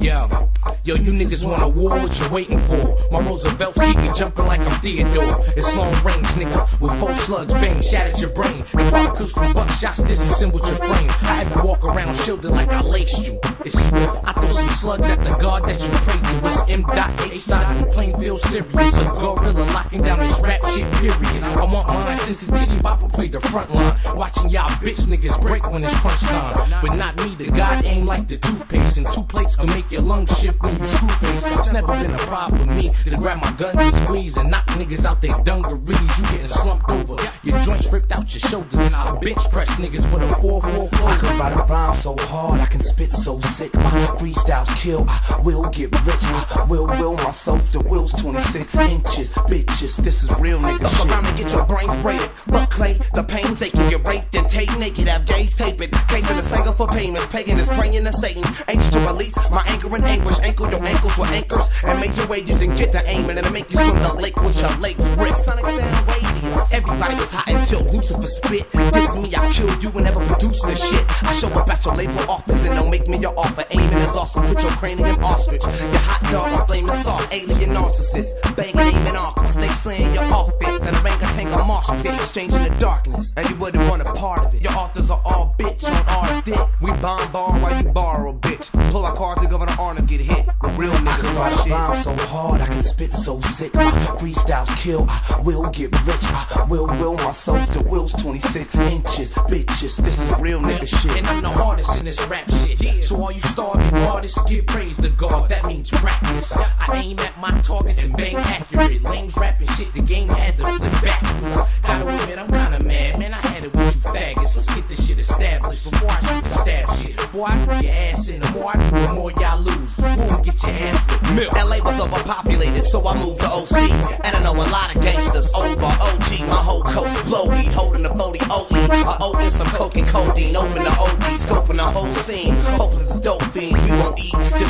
Yo, yo, you niggas want a war, what you waiting for? My Roosevelt's me jumping like I'm Theodore. It's long range, nigga, with four slugs, bang, shattered your brain. The particles from buckshots disassembled your frame. I had to walk around shielded like I laced you. It's. I throw some slugs at the guard that you pray to. It's M. H. from Plainfield, serious. A gorilla locking down this rap shit, period. I want mine since the titty bopper played the front line. Watching y'all bitch niggas break when it's crunch time. But not me, the god aim like the toothpaste. And two plates can make your lungs shift when you screw face. It's never been a problem with me to grab my guns and squeeze and knock niggas out their dungarees. You getting slumped over, your joints ripped out your shoulders. And I bench press niggas with a 4-4 flow. I can write a rhyme so hard, I can spit so sick. My freestyles kill, I will get rich. Will will myself, the wheels 26 inches. Bitches, this is real nigga Fuck shit. around and get your brains braided. Buck clay, the pain's aching. Get raped and take naked. Have gays tape it. Casing the singer for payments. Pagan is praying to Satan. Anxious to release my anger and anguish. Ankle your ankles with anchors. And make your wages and get to aiming. And make you swim the lake with your legs brick. Sonic Soundwaveus. Everybody was hot until Lucifer spit. Diss me, I kill you and never produce this shit. I show up at your label office and don't make me your offer. Aiming is awesome. Put your cranium ostrich. Your hot dog, I'm flaming sauce. Alien narcissist. Banging, aiming arc. Stay slaying your offense. And orangutan a marsh pit. Exchanging the darkness. And you wouldn't want a part of it. Your authors are all bitch on our dick. We bomb bomb while you borrow, bitch. Pull our cards and Governor Arnold get hit. But real niggas Write start a shit. rhyme so hard, I can spit so sick. My freestyles kill, I will get rich. I will will myself, the wheels 26 inches. Bitches, this is real nigga shit. And I'm the hardest in this rap shit. So all you starving artists, give praise to God. That means practice. I aim at my targets and bang accurate. Lames rapping shit, the game had to flip backwards. Gotta admit, I'm kinda mad. Man, I had it with you faggots. Let's get this shit established before I shoot the stab shit. Boy, I threw your ass in. The more I do, the more y'all lose. Boom, get your ass with milk. LA was overpopulated, so I moved to OC. And I know a lot of gangsters over OG. My whole coast weed, holding the 40 OE. I owe some coke and codeine, open the OD, scoping the whole scene. Hopeless as dope fiends, we won't eat just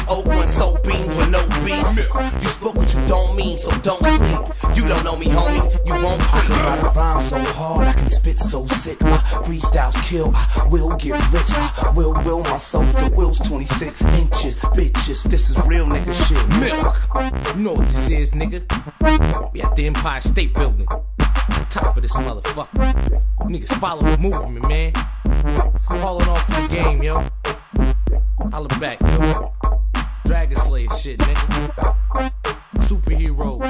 You spoke what you don't mean, so don't sleep. You don't know me, homie, you won't I creep. a rhyme so hard, I can spit so sick. My freestyles kill, I will get rich. I will will myself, the wheels 26 inches. Bitches, this is real nigga shit. Melk. You know what this is, nigga. We at the Empire State Building. Top of this motherfucker. Niggas follow the movement, man. It's falling off the game, yo. Holla back, yo. Dragon Slayer shit, nigga. Superheroes.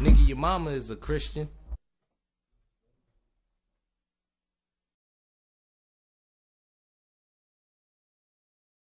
Nigga, your mama is a Christian.